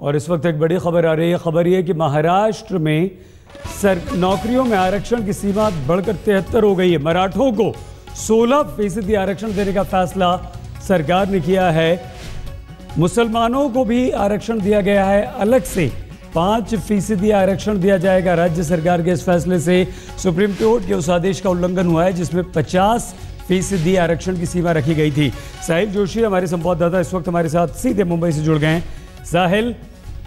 और इस वक्त एक बड़ी खबर आ रही है। खबर यह कि महाराष्ट्र में सर, नौकरियों में आरक्षण की सीमा बढ़कर तिहत्तर हो गई है। मराठों को 16 फ़ीसदी आरक्षण देने का फैसला सरकार ने किया है। मुसलमानों को भी आरक्षण दिया गया है। अलग से पाँच फ़ीसदी आरक्षण दिया जाएगा राज्य सरकार के इस फैसले से। सुप्रीम कोर्ट के उस आदेश का उल्लंघन हुआ है जिसमें 50 फ़ीसदी आरक्षण की सीमा रखी गई थी। साहिल जोशी हमारे संवाददाता इस वक्त हमारे साथ सीधे मुंबई से जुड़ गए हैं। साहिल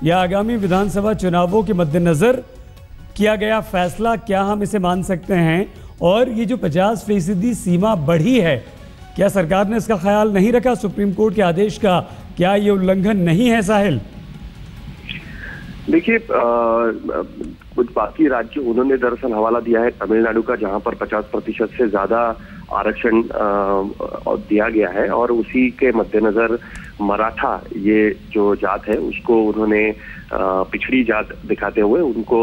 यह आगामी विधानसभा चुनावों के मद्देनजर किया गया फैसला, क्या हम इसे मान सकते हैं? और ये जो 50 फ़ीसदी सीमा बढ़ी है, क्या सरकार ने इसका ख्याल नहीं रखा? सुप्रीम कोर्ट के आदेश का क्या ये उल्लंघन नहीं है, साहिल? देखिए कुछ बाकी राज्य, उन्होंने दरअसल हवाला दिया है तमिलनाडु का, जहाँ पर 50 प्रतिशत से ज़्यादा आरक्षण दिया गया है। और उसी के मद्देनजर मराठा ये जो जात है उसको उन्होंने पिछड़ी जात दिखाते हुए उनको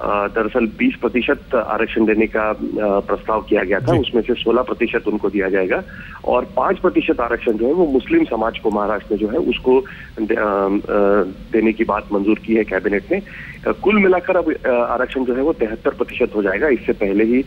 दरअसल 20 प्रतिशत आरक्षण देने का प्रस्ताव किया गया था। उसमें से 16 प्रतिशत उनको दिया जाएगा और 5 प्रतिशत आरक्षण जो है वो मुस्लिम समाज को महाराष्ट्र में जो है उसको देने की बात मंजूर की है कैबिनेट ने। कुल मिलाकर अब आरक्षण जो है वो तिहत्तर प्रतिशत हो जाएगा। इससे पहले ही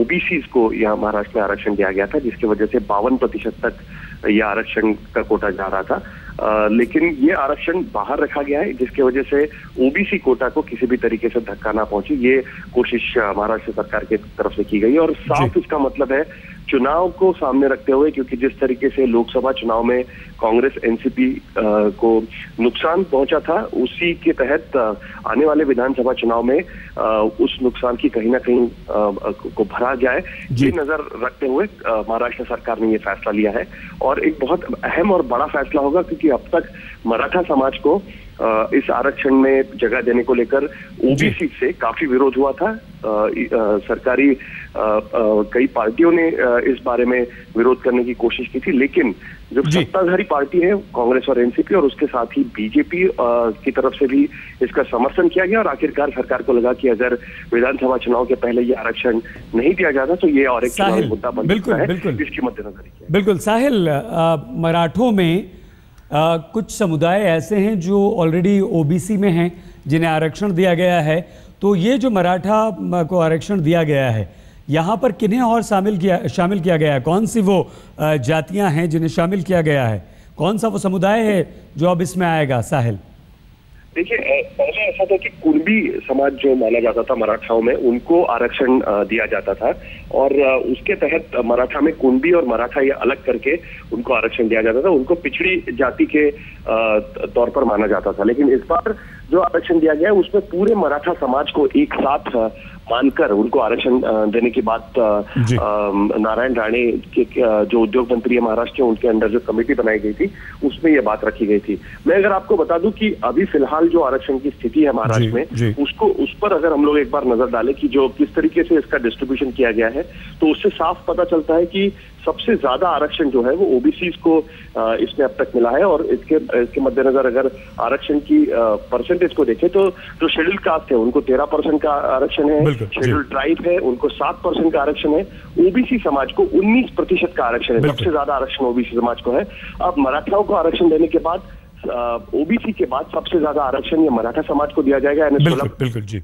ओबीसी को यहाँ महाराष्ट्र में आरक्षण दिया गया था जिसकी वजह से बावन प्रतिशत तक यह आरक्षण का कोटा जा रहा था। आ, लेकिन ये आरक्षण बाहर रखा गया है जिसकी वजह से ओबीसी कोटा को किसी भी तरीके से धक्का ना पहुँचे। ये कोशिश महाराष्ट्र सरकार की तरफ़ से की गई और साफ़ इसका मतलब है चुनाव को सामने रखते हुए क्योंकि जिस तरीके से लोकसभा चुनाव में कांग्रेस एनसीपी को नुकसान पहुँचा था उसी के तहत आने वाले विधानसभा चुनाव में उस नुकसान की कहीं ना कहीं को भरा जाए। ये नज़र रखते हुए महाराष्ट्र सरकार ने ये फैसला लिया है। और एक बहुत अहम और बड़ा फैसला होगा क्योंकि अब तक मराठा समाज को इस आरक्षण में जगह देने को लेकर ओबीसी से काफ़ी विरोध हुआ था। सरकारी कई पार्टियों ने इस बारे में विरोध करने की कोशिश की थी लेकिन जो सत्ताधारी पार्टी है कांग्रेस और एनसीपी और उसके साथ ही बीजेपी की तरफ़ से भी इसका समर्थन किया गया और आखिरकार सरकार को लगा कि अगर विधानसभा चुनाव के पहले ये आरक्षण नहीं दिया जाता तो ये और एक मुद्दा बन बिल्कुल है इसकी मद्देनजर बिल्कुल साहिल मराठों में आ, कुछ समुदाय ऐसे हैं जो ऑलरेडी ओबीसी में हैं जिन्हें आरक्षण दिया गया है। तो ये जो मराठा को आरक्षण दिया गया है यहाँ पर किन्हें और शामिल किया शामिल किया गया है? कौन सी वो जातियाँ हैं जिन्हें शामिल किया गया है? कौन सा वो समुदाय है जो अब इसमें आएगा साहिल? देखिए पहले ऐसा था कि कुर्बी समाज जो माना जाता था मराठाओं में, उनको आरक्षण दिया जाता था और उसके तहत मराठा में कुंडी और मराठा ये अलग करके उनको आरक्षण दिया जाता था। उनको पिछड़ी जाति के तौर पर माना जाता था। लेकिन इस बार जो आरक्षण दिया गया है, उसमें पूरे मराठा समाज को एक साथ मानकर उनको आरक्षण देने की बात नारायण राणे के जो उद्योग मंत्री है महाराष्ट्र के उनके अंडर जो कमेटी बनाई गई थी उसमें ये बात रखी गई थी। मैं अगर आपको बता दूँ कि अभी फ़िलहाल जो आरक्षण की स्थिति है महाराष्ट्र में जी. उसको उस पर अगर हम लोग एक बार नज़र डालें कि जो किस तरीके से इसका डिस्ट्रीब्यूशन किया गया है तो उससे साफ़ पता चलता है कि सबसे ज़्यादा आरक्षण जो है वो ओबीसी को इसमें अब तक मिला है और इसके इसके मद्देनजर अगर आरक्षण की परसेंटेज को देखें तो जो शेड्यूल कास्ट है उनको तेरह परसेंट का आरक्षण है। शेड्यूल ट्राइब है उनको सात परसेंट का आरक्षण है। ओबीसी समाज को उन्नीस प्रतिशत का आरक्षण है। सबसे ज़्यादा आरक्षण ओबीसी समाज को है। अब मराठाओं को आरक्षण देने के बाद ओबीसी के बाद सबसे ज़्यादा आरक्षण ये मराठा समाज को दिया जाएगा बिल्कुल बिल्कुल जी।